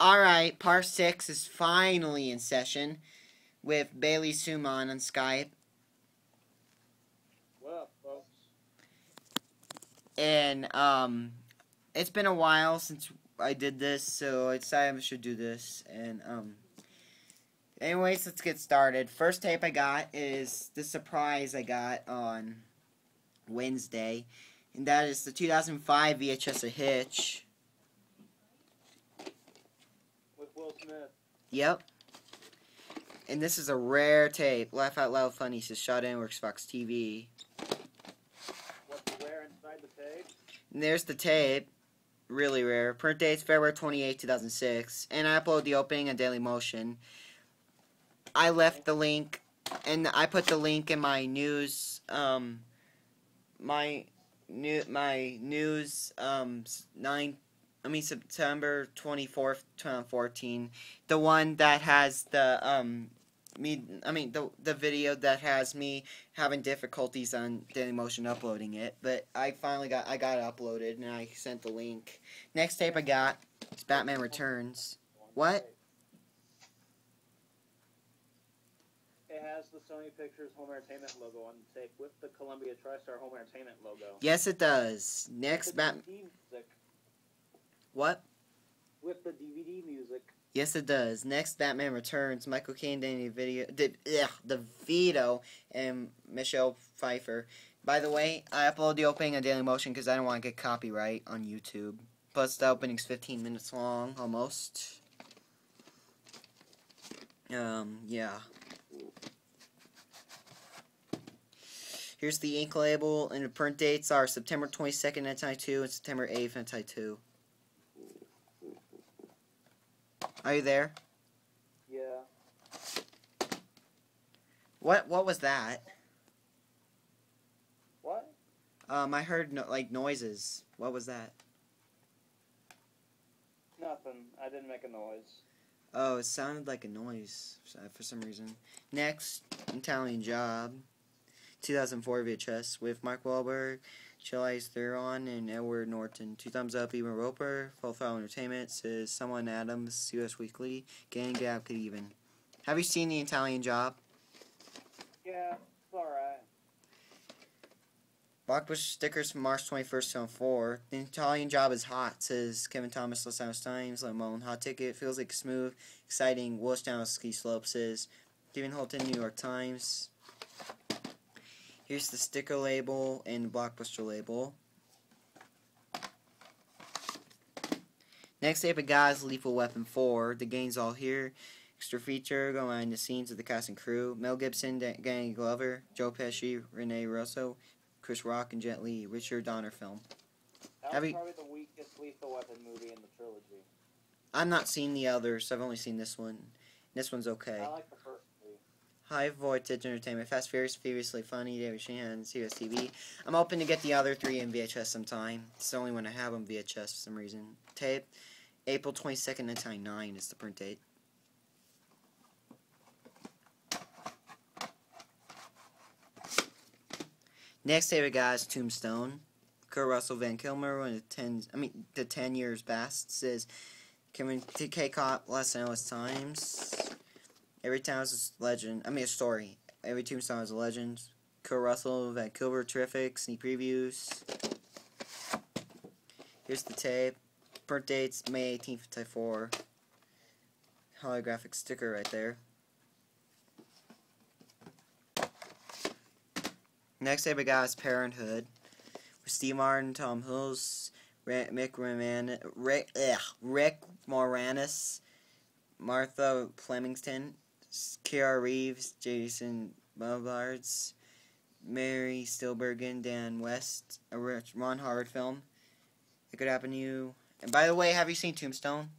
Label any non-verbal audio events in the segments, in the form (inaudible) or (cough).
Alright, part 6 is finally in session with Bailey Suman on Skype. What up, folks? And, um, it's been a while since I did this, so I decided I should do this. And, um, anyways, let's get started. First tape I got is the surprise I got on Wednesday. And that is the 2005 VHS A Hitch. With Will Smith. Yep. And this is a rare tape. Laugh Out Loud Funny says Shawn Edwards Fox TV. What's where inside the tape? And there's the tape. Really rare. Print date's February 28, 2006. And I upload the opening on Daily Motion. I left the link, and I put the link in my news, um, my new my news, um, nine. I mean September 24th, 2014. The one that has the um me I mean the the video that has me having difficulties on Dailymotion uploading it, but I finally got I got it uploaded and I sent the link. Next tape I got is Batman Returns. What? It has the Sony Pictures Home Entertainment logo on the tape with the Columbia TriStar Home Entertainment logo. Yes, it does. Next With Bat the DVD music. What? With the DVD music. Yes, it does. Next, Batman Returns. Michael Caine, Danny Video, did ugh, DeVito, and Michelle Pfeiffer. By the way, I upload the opening on Daily Motion because I don't want to get copyright on YouTube. Plus, the opening's 15 minutes long, almost. Um, yeah. Here's the ink label, and the print dates are September 22nd, 1992, and September 8th, 1992. Are you there? Yeah. What What was that? What? Um, I heard no, like noises. What was that? Nothing. I didn't make a noise. Oh, it sounded like a noise for for some reason. Next, Italian Job, 2004 VHS with Mark Wahlberg, Charlize Theron, and Edward Norton. Two thumbs up, even Roeper. Full Throttle Entertainment says Thelma Adams, US Weekly. Gang Out Could Even. Have you seen the Italian Job? Yeah, it's alright. Blockbuster stickers from March 21st, 2004. The Italian job is hot, says Kevin Thomas, Los Angeles Times. Lemon Hot Ticket feels like smooth, exciting. Welsh down ski slope says Stephen Holden, New York Times. Here's the sticker label and the Blockbuster label. Next up, guys, Lethal Weapon 4. The game's all here. Extra feature, go behind the scenes of the cast and crew. Mel Gibson, Dan- Danny Glover, Joe Pesci, Rene Russo, Chris Rock, and Jet Li. Richard Donner film. That Have was you- probably the weakest Lethal Weapon movie in the trilogy. I've not seen the others. I've only seen this one. This one's okay. I like the. High Voltage Entertainment, Fast Furious, Furiously Funny, David Sheehan, Serious TV. I'm hoping to get the other three in VHS sometime. It's the only one I have on VHS for some reason. Tape, April 22nd, 1999 is the print date. Next tape, guys, Tombstone. Kurt Russell, Val Kilmer, of the ten, I mean, the ten years best says, coming to K-Cop, Los Angeles Times. Every town is a legend. I mean, a story. Every tombstone is a legend. Kurt Russell, Val Kilmer, terrific. Sneak previews. Here's the tape. Print dates May 18th, 54. Holographic sticker right there. Next tape I got is Parenthood. With Steve Martin, Tom Hulce, Ra- Mick Rick, ugh, Rick Moranis, Martha Flemington, Keanu Reeves, Jason Robards, Mary Steenburgen, Dan West, a Ron Howard film. It could happen to you. And by the way, have you seen Tombstone?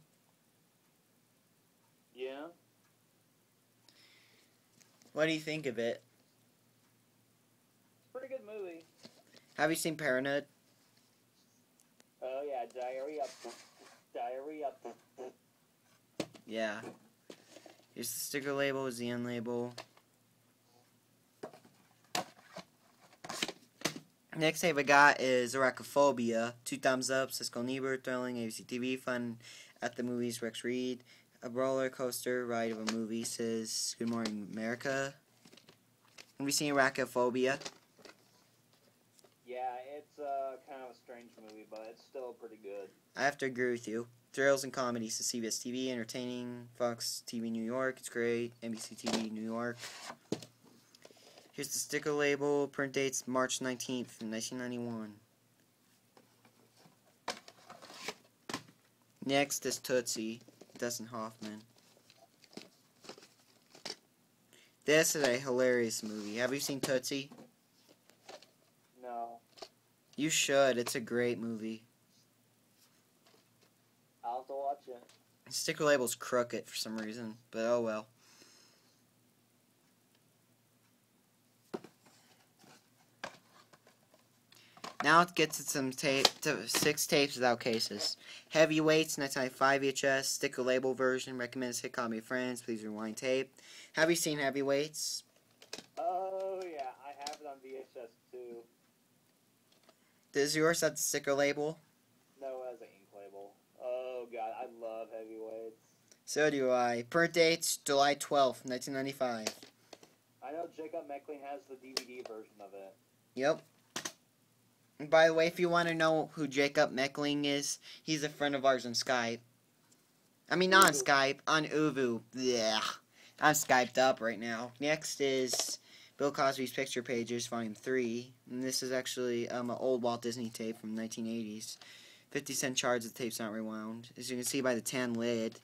Yeah? What do you think of it? It's pretty good movie. Have you seen Parenthood? Oh yeah, Diary Up, Diary Up. Yeah. Here's the sticker label, is the end label. Next tape I got is Arachnophobia. Two thumbs up, Cisco Niebuhr, thrilling, ABC TV, fun At the movies, Rex Reed. A roller coaster ride of a movie says Good Morning America. Have you seen Arachnophobia? Yeah, it's uh, kind of a strange movie, but it's still pretty good. I have to agree with you. Thrills and comedies to CBS TV, entertaining, Fox TV New York, it's great, NBC TV New York. Here's the sticker label, print dates March 19th, 1991. Next is Tootsie, Dustin Hoffman. This is a hilarious movie. Have you seen Tootsie? No, You should. It's a great movie. Have to watch it. Sticker label's crooked for some reason, but oh well. Now it gets to some tape, to six tapes without cases. Heavyweights, 1995 VHS, sticker label version, recommends hit call me friends, please rewind tape. Have you seen Heavyweights? Oh yeah, I have it on VHS too. Does yours have the sticker label? No, it has an ink label. Oh god, I love heavyweights. So do I. Print dates, July 12th, 1995. I know Jacob Meckling has the DVD version of it. Yep. And by the way, if you want to know who Jacob Meckling is, he's a friend of ours on Skype. I mean, not on Skype, on Uvu. Yeah. I'm Skyped up right now. Next is Bill Cosby's Picture Pages, Volume 3. And this is actually um, an old Walt Disney tape from 1980s. 50 cent charge, the tape's not rewound. As you can see by the tan lid.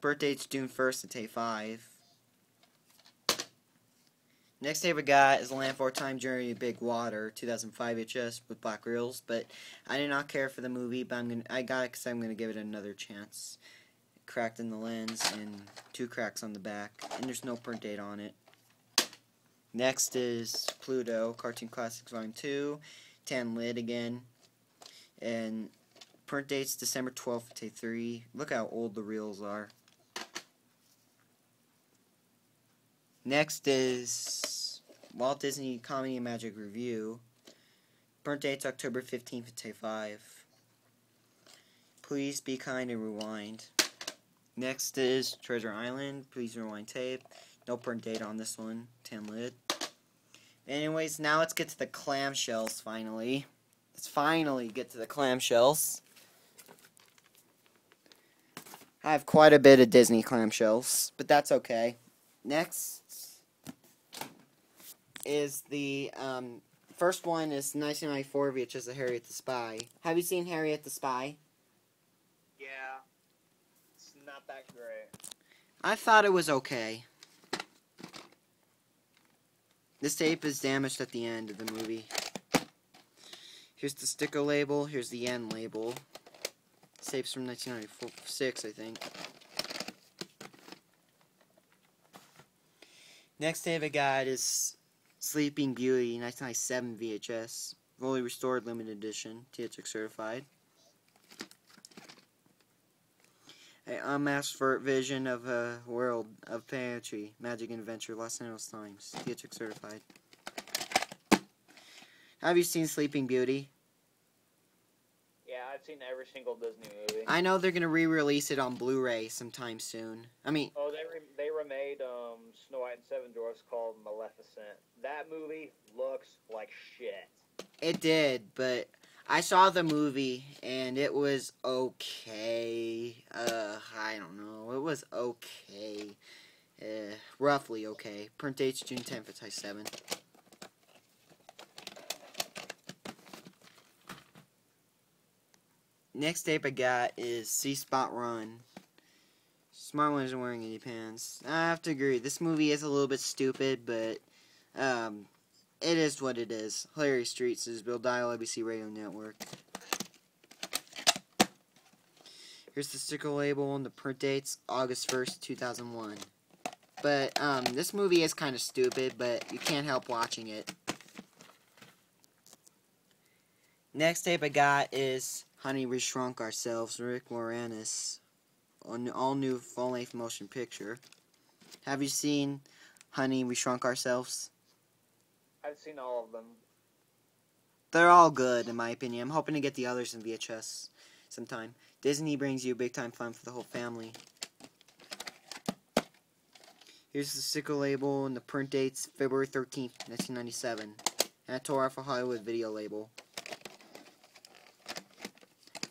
Birth date's June 1st to tape 5. Next tape we got is Land Before Time Journey to Big Water, 2005 HS with black reels. But I did not care for the movie, but I'm gonna I got it because I'm gonna give it another chance. Cracked in the lens and two cracks on the back, and there's no print date on it. Next is Pluto, Cartoon Classics Volume 2, tan lid again, and print date's December 12th, tape 3. Look how old the reels are. Next is Walt Disney Comedy and Magic Review. Burnt date's October 15th at tape 5. Please be kind and rewind. Next is Treasure Island. Please rewind tape. No print date on this one. Tan lid. Anyways, now let's get to the clamshells finally. Let's finally get to the clamshells. I have quite a bit of Disney clamshells, but that's okay. Next is the um, first one is 1994 which is the Harriet the Spy. Have you seen Harriet the Spy? Yeah, it's not that great. I thought it was okay. This tape is damaged at the end of the movie. Here's the sticker label. Here's the end label. Tape's from 1996, I think. Next tape I got is Sleeping Beauty, 1997 VHS. Fully restored limited edition, THX certified. A unmasked vision of a world of poetry, magic and adventure, Los Angeles Times, THX certified. Have you seen Sleeping Beauty? I've seen every single Disney movie. I know they're gonna re-release it on Blu-ray sometime soon. I mean, Oh, they re- they remade um, Snow White and Seven Dwarfs called Maleficent. That movie looks like shit. it did, but I saw the movie and it was okay. Uh, I don't know. It was okay. Uh, roughly okay. Print date's June 10th at 7. Next tape I got is See Spot Run. Smart one isn't wearing any pants. I have to agree. This movie is a little bit stupid, but um, it is what it is. Hilary Streets is Bill Diehl, ABC Radio Network. Here's the sticker label and the print dates August 1st, 2001. But um, this movie is kind of stupid, but you can't help watching it. Next tape I got is Honey, We Shrunk Ourselves, Rick Moranis, an all new full length motion picture. Have you seen Honey, We Shrunk Ourselves? I've seen all of them. They're all good, in my opinion. I'm hoping to get the others in VHS sometime. Disney brings you big time fun for the whole family. Here's the sticker label and the print dates February 13th, 1997. And a off a Hollywood video label.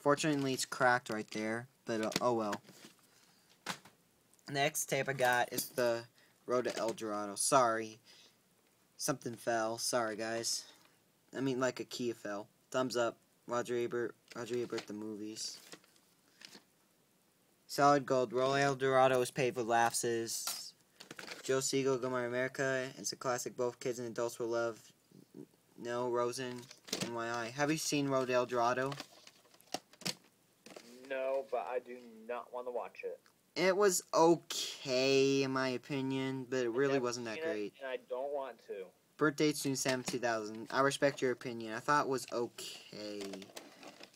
Fortunately, it's cracked right there, but uh, oh well. Next tape I got is the Road to El Dorado. Sorry. Something fell. Sorry, guys. I mean, like a key fell. Thumbs up. Roger Ebert. Roger Ebert, the movies. Solid gold. Roll El Dorado is paved with laughs. Joel Siegel, Good Morning America. It's a classic both kids and adults will love. No, Rosen, NYI. Have you seen Road to El Dorado? But I do not want to watch it. It was okay, in my opinion, but it really wasn't that great. and I don't want to. Birth date June 7, 2000. I respect your opinion. I thought it was okay,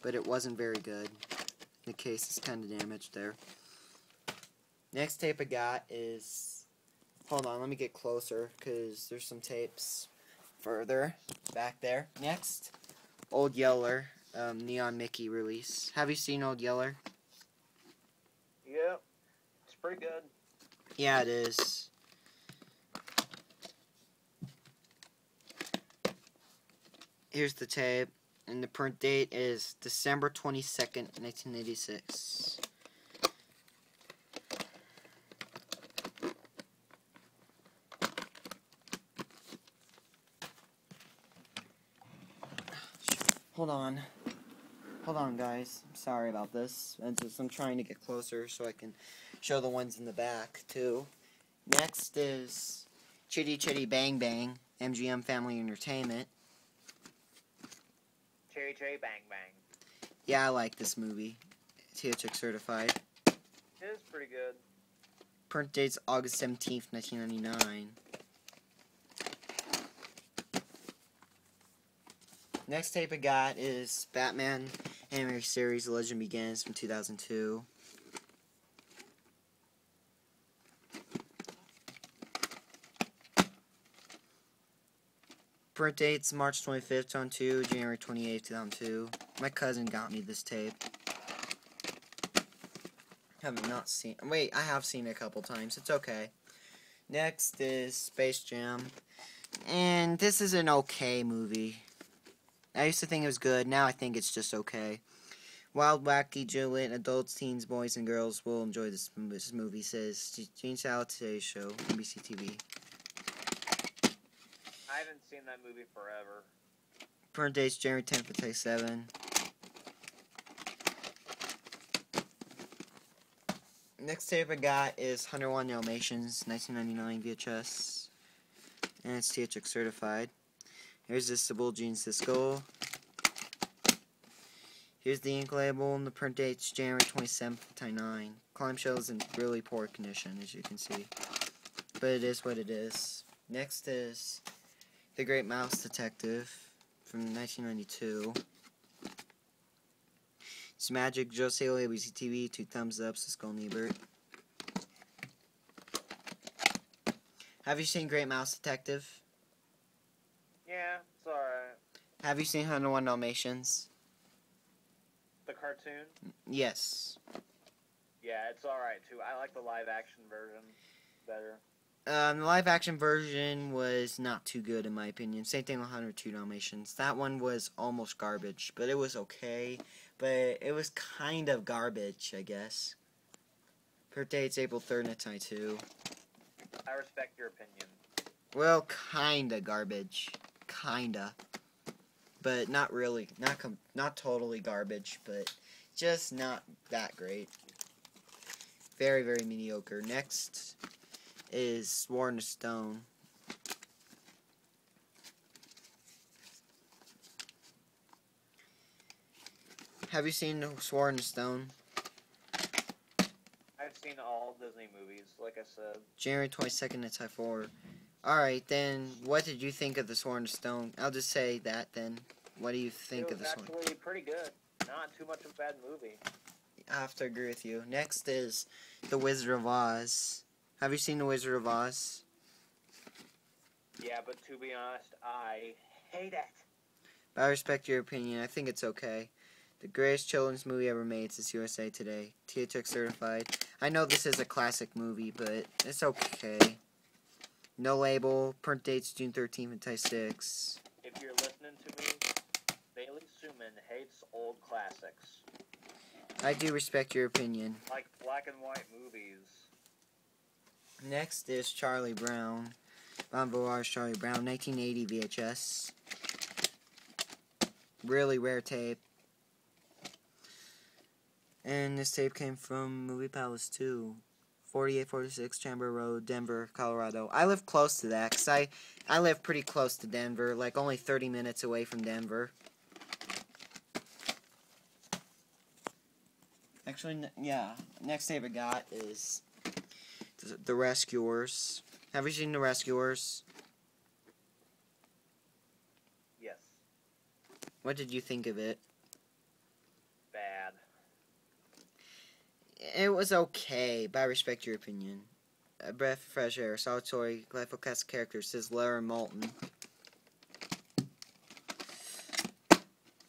but it wasn't very good. The case is kind of damaged there. Next tape I got is. Hold on, let me get closer because there's some tapes further back there. Next, Old Yeller, um, Neon Mickey release. Have you seen Old Yeller? Pretty good. Yeah, it is. Here's the tape, and the print date is December 22nd, 1986. Hold on. Hold on, guys. I'm sorry about this. I'm trying to get closer so I can show the ones in the back too. Next is Chitty Chitty Bang Bang, MGM Family Entertainment. Chitty Chitty Bang Bang. Yeah, I like this movie. THX certified. It is pretty good. Print date's August 17th, 1999. Next tape I got is Batman Animated Series Legend Begins from 2002. Print date's March 25th, 2002, January 28th, 2002. My cousin got me this tape. Have not seen. Wait, I have seen it a couple times. It's okay. Next is Space Jam, and this is an okay movie. I used to think it was good. Now I think it's just okay. Wild, wacky, jubilant adults, teens, boys, and girls will enjoy this, this movie. Says Gene Shalit Today's Show, NBC TV. I haven't seen that movie forever. Current date's January 10th, 2007. Next tape I got is 101 Dalmatians, 1999 VHS. And it's THX certified. Sybil Gene Siskel. Here's the ink label, and the print date's January 27th, 2009. Climb shell's in really poor condition, as you can see. But it is what it is. Next is The Great Mouse Detective from 1992. It's Magic, Joe Sale, ABC TV, two thumbs up, Siskel and Ebert. Have you seen Great Mouse Detective? Yeah, it's alright. Have you seen 101 Dalmatians? The cartoon? Yes. Yeah, it's alright too. I like the live action version better. Um, the live action version was not too good in my opinion. Same thing with 102 Dalmatians. That one was almost garbage, but it was okay. But it was kind of garbage, I guess. Birthday it's April 3rd, 1992. I respect your opinion. Well, kinda garbage, kinda, but not really, not com- not totally garbage, but just not that great. Very very mediocre. Next is Sworn to Stone. Have you seen Sworn to Stone? I've seen all Disney movies, like I said. January 22nd at Type 4. Alright, then, what did you think of The Sworn to Stone? I'll just say that then. What do you think it of was The Sworn? actually pretty good. Not too much of a bad movie. I have to agree with you. Next is The Wizard of Oz. Have you seen The Wizard of Oz? Yeah, but to be honest, I hate it. I respect your opinion. I think it's okay. The greatest children's movie ever made since USA Today. THX certified. I know this is a classic movie, but it's okay. No label. Print dates June 13th and Tie 6. If you're listening to me, Bailey Suman hates old classics. I do respect your opinion. Like black and white movies. Next is Charlie Brown. Bon Voyage Charlie Brown, 1980 VHS. Really rare tape. And this tape came from Movie Palace 2. 4846 Chamber Road, Denver, Colorado. I live close to that because I, I live pretty close to Denver, like only 30 minutes away from Denver. Actually, yeah. Next tape I got is the, the Rescuers. Have you seen The Rescuers? Yes. What did you think of it? Bad. It was okay, but I respect your opinion. A breath of fresh air, solitary, glyphal cast characters, says Lara Malton.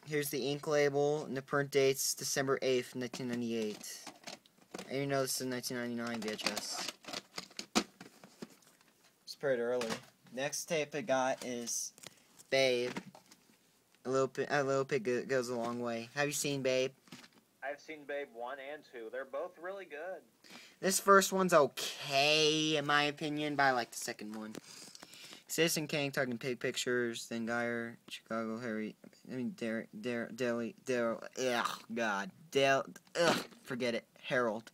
Here's the ink label, and the print date's December 8th, 1998. And you know this is 1999 VHS. Pretty early. Next tape I got is Babe. A little bit, a little bit goes a long way. Have you seen Babe? I've seen Babe 1 and 2. They're both really good. This first one's okay, in my opinion, but I like the second one. Citizen Kane talking pig pictures, then Geyer, Chicago, Harry, I mean, Dare, Dare, Daily, Dare, ugh, God, Dale, ugh, forget it, Harold.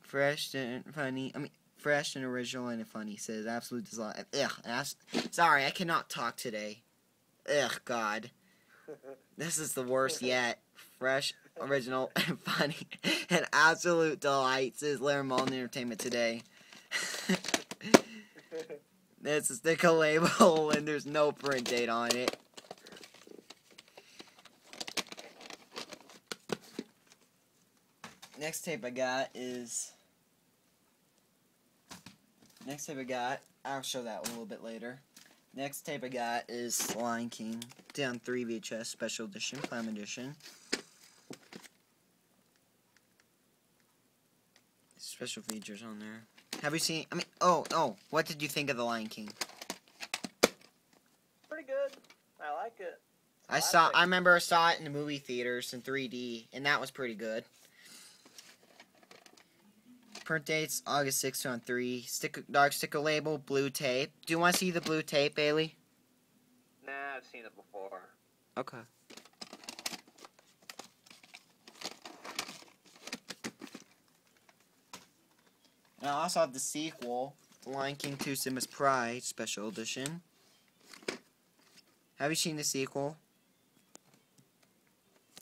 Fresh and funny, I mean, fresh and original and funny, says absolute delight. Ugh, abs- sorry, I cannot talk today. Ugh, God. (laughs) This is the worst yet. Fresh, original, (laughs) and funny. An absolute delight, says Larry Mullen Entertainment today. There's a sticker label (laughs) and there's no print date on it. Next tape I got is. Next tape I got, I'll show that one a little bit later. Next tape I got is Lion King, down 3 VHS Special Edition, Prime Edition. Special features on there. Have you seen? I mean, oh, oh, what did you think of The Lion King? Pretty good. I like it. I I saw. I remember I saw it in the movie theaters in 3D, and that was pretty good. Print dates August 6th, 2003. Sticker, dark sticker label, blue tape. Do you want to see the blue tape, Bailey? Nah, I've seen it before. Okay. And I also have the sequel, The Lion King 2 Simba's Pride Special Edition. Have you seen the sequel?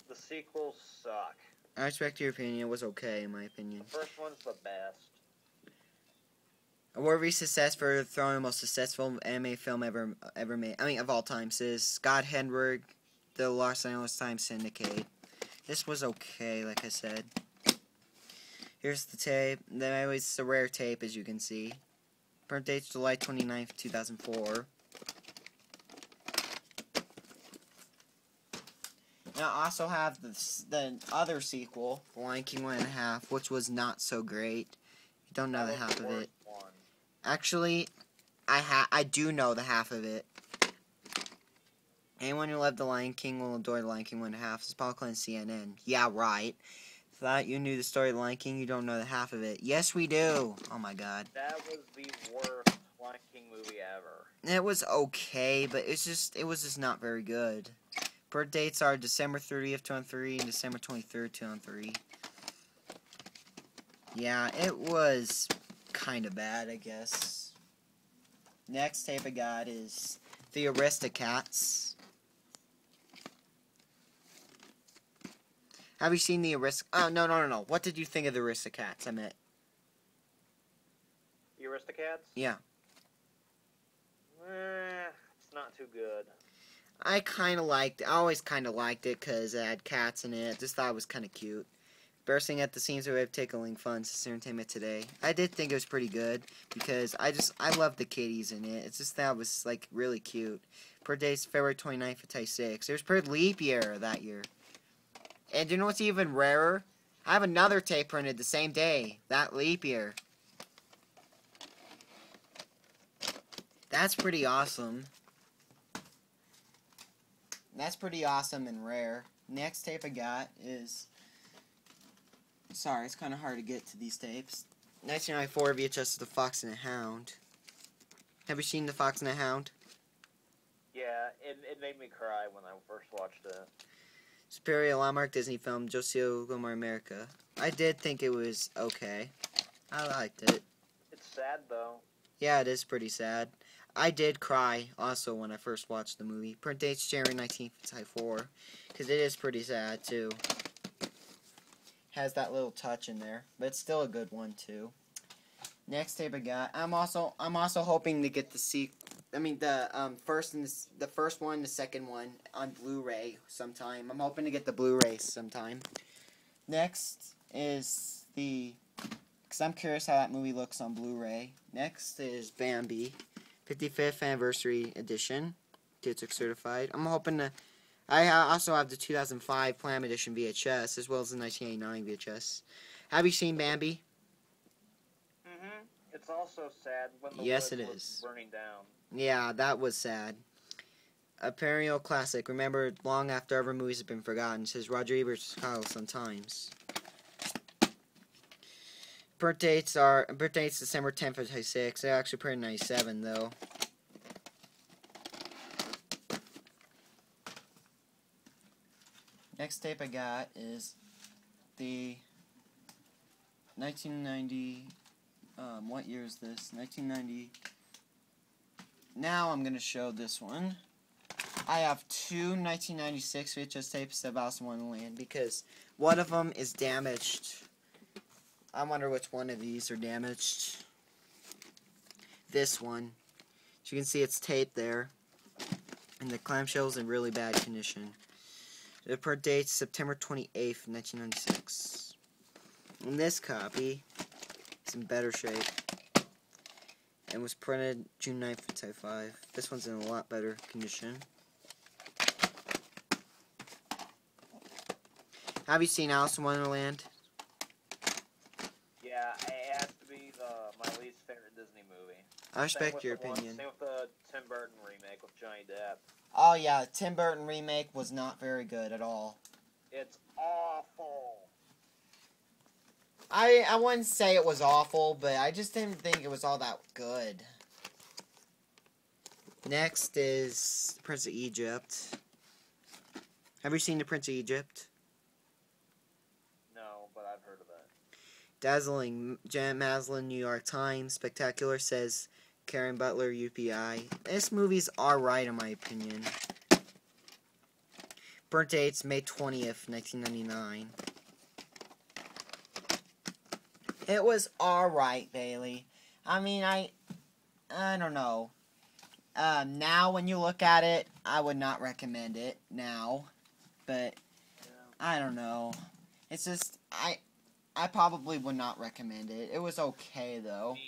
The sequels suck. I respect your opinion. It was okay, in my opinion. The first one's the best. Award success for throwing the most successful anime film ever ever made. I mean, of all time. Says Scott Henberg, the Los Angeles Times Syndicate. This was okay, like I said. Here's the tape. Then it's a rare tape, as you can see. Print date July 29th, 2004. Now, I also have the, the other sequel, The Lion King One and a Half, which was not so great. You don't know That the half of it. One. Actually, I ha- I do know the half of it. Anyone who loved The Lion King will adore The Lion King one and a half. It's Paul Clinton, CNN. Yeah, right. Thought you knew the story of The Lion King, you don't know the half of it. Yes, we do. Oh my god. That was the worst Lion King movie ever. It was okay, but it's just it was just not very good. Birth dates are December 30th, 2003 and December 23rd, 2003. Yeah, it was kind of bad, I guess. Next tape I got is The Aristocats. Have you seen The Arist? Oh, no, no, no, no. What did you think of The Aristocats? I meant, The Aristocats? yeah. Eh, it's not too good. I kind of liked. I always kind of liked it because it had cats in it. Just thought it was kind of cute. Bursting at the seams of tickling fun. It's entertainment today. I did think it was pretty good because I just I love the kitties in it. It's just that was like really cute. Per day's February 29th for Tay 6. It was per leap year that year. And you know what's even rarer? I have another tape printed the same day, that leap year. That's pretty awesome. That's pretty awesome and rare. Next tape I got is. Sorry, it's kind of hard to get to these tapes. 1994 VHS The Fox and the Hound. Have you seen The Fox and the Hound? Yeah, it, it made me cry when I first watched it. Superior Landmark Disney film, Josio Gomar America. I did think it was okay. I liked it. It's sad though. Yeah, it is pretty sad. I did cry also when I first watched the movie. Print date's January 1954. Because it is pretty sad too. Has that little touch in there. But it's still a good one too. Next tape I got. I'm also I'm also hoping to get the sequel. I mean the um, first and the, the first one, the second one on Blu-ray sometime. I'm hoping to get the Blu-ray sometime. Next is the because I'm curious how that movie looks on Blu-ray. Next is Bambi, 55th anniversary edition, Dietrich certified. I'm hoping to. I also have the 2005 Plam edition VHS as well as the 1989 VHS. Have you seen Bambi? Mm-hmm. It's also sad when the Yes, it is. burning down. Yeah, that was sad. A perennial classic, remembered long after other movies have been forgotten, says Roger Ebert's Chicago Sun-Times. Birth dates are birth dates December 10th of 96. They're actually in 97 though. Next tape I got is the 1990 um, what year is this? 1990 now I'm going to show this one. I have two 1996 VHS tapes of Alice in Wonderland because one of them is damaged. I wonder which one of these are damaged. This one. As you can see, it's taped there. And the clamshell's in really bad condition. The print date's September 28th, 1996. And this copy is in better shape and was printed June 9th, 2005. This one's in a lot better condition. Have you seen Alice in Wonderland? Yeah, it has to be the my least favorite Disney movie. I respect your one- opinion. same with the Tim Burton remake with Johnny Depp. Oh yeah, Tim Burton remake was not very good at all. It's awful. I I wouldn't say it was awful, but I just didn't think it was all that good. Next is Prince of Egypt. Have you seen the Prince of Egypt? No, but I've heard of it. Dazzling Janet Maslin, New York Times. Spectacular says Karen Butler, UPI. This movie's alright in my opinion. Burnt dates May 20th, 1999. It was alright, Bailey. I mean, I. I don't know. Um, now, when you look at it, I would not recommend it now. But, I don't know. It's just. I. I probably would not recommend it. It was okay, though.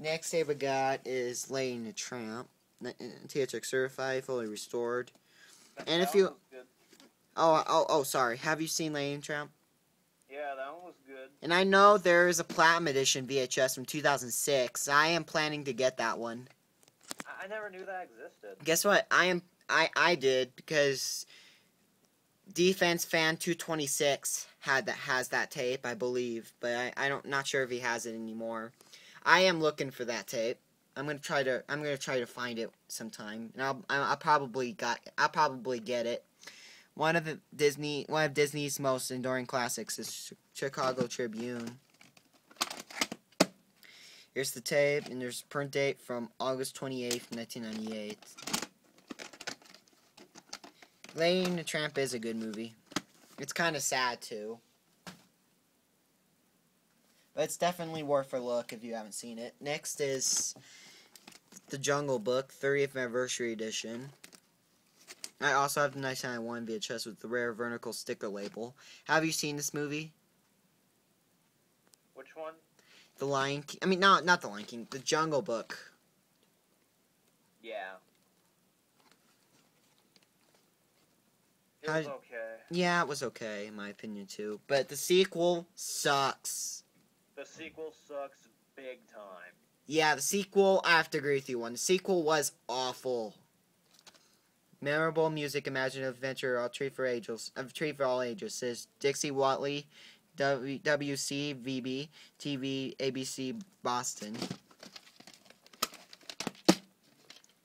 Next tape I got is Laying the Tramp. THX uh, certified, fully restored. And if you- one was good. Oh, oh, oh, sorry. Have you seen Laying the Tramp? Yeah, that one was good. And I know there is a Platinum Edition VHS from 2006. I am planning to get that one. I, I never knew that existed. Guess what? I am. I I did because Defense Fan 226 had that has that tape, I believe, but I I don't not sure if he has it anymore. I am looking for that tape. I'm gonna try to I'm gonna try to find it sometime, and I'll I'll probably got I'll probably get it. One of the Disney one of Disney's most enduring classics is Chicago Tribune. Here's the tape, and there's print date from August 28th, 1998. Laying the Tramp is a good movie. It's kind of sad, too. But it's definitely worth a look if you haven't seen it. Next is The Jungle Book, 30th Anniversary Edition. I also have the 1991 VHS with the rare vertical sticker label. Have you seen this movie? Which one? The Lion King. I mean, not not the Lion King. The Jungle Book. Yeah. It was okay. Yeah, it was okay in my opinion too. But the sequel sucks. The sequel sucks big time. Yeah, the sequel, I have to agree with you one. The sequel was awful. Memorable music, imaginative adventure, all treat for ages. A uh, treat for all ages. Says Dixie Whatley, w, WCVB, TV, ABC, Boston.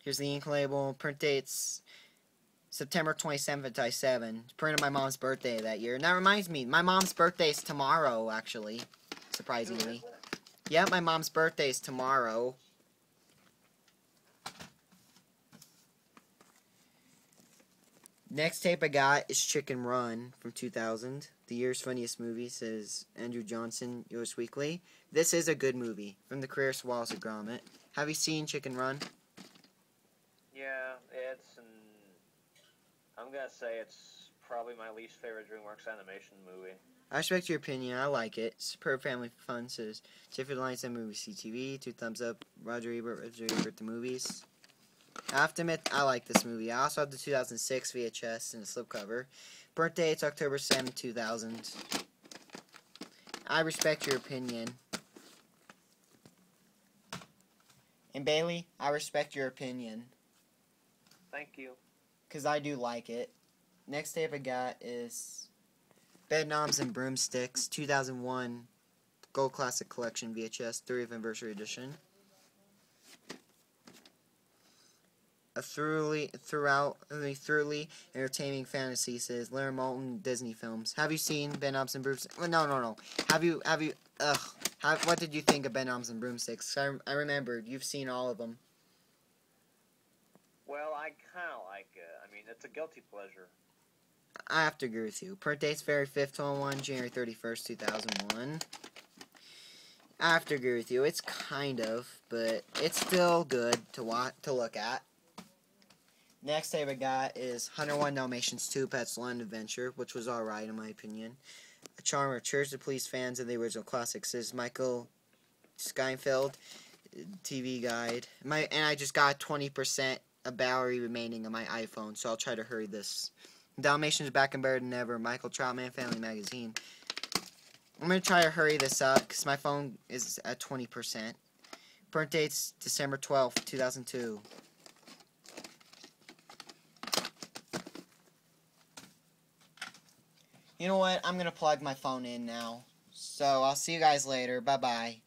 Here's the ink label. Print dates September 27th, 97. It's printed my mom's birthday that year. And that reminds me, my mom's birthday is tomorrow, actually. Surprisingly. Yeah, my mom's birthday is tomorrow. Next tape I got is Chicken Run from 2000. The year's funniest movie says Andrew Johnson, U.S. Weekly. This is a good movie from the career of Wallace and Gromit. Have you seen Chicken Run? Yeah, it's. An, I'm gonna say it's probably my least favorite DreamWorks animation movie. I respect your opinion. I like it. Superb family fun says Jeffrey Lyons and movie CTV. Two thumbs up. Roger Ebert. Roger Ebert the movies. I have to admit, I like this movie. I also have the 2006 VHS and the slipcover. Birth date, October 7, 2000. I respect your opinion. And Bailey, I respect your opinion. Thank you. Because I do like it. Next tape I got is Bed Knobs and Broomsticks, 2001 Gold Classic Collection VHS, 30th Anniversary Edition. A thoroughly, throughout, mean, thoroughly entertaining fantasy says Larry Moulton Disney films. Have you seen Bedknobs and Broomsticks? No, no, no. Have you, have you, ugh. How, what did you think of Bedknobs and Broomsticks? I, I remembered. You've seen all of them. Well, I kind of like it. I mean, it's a guilty pleasure. I have to agree with you. Print date's February 5th, 2001, January 31st, 2001. I have to agree with you. It's kind of, but it's still good to watch, to look at. Next tape I got is 101 Dalmatians 2 Pets Land Adventure, which was alright in my opinion. A charmer, Church of Police fans of the original classics is Michael Skeinfeld, TV guide. My and I just got 20% of battery remaining on my iPhone, so I'll try to hurry this. Dalmatians back and better than ever. Michael Troutman Family Magazine. I'm gonna try to hurry this up because my phone is at 20%. Print date's December 12th, 2002. You know what? I'm gonna plug my phone in now. So I'll see you guys later. Bye bye.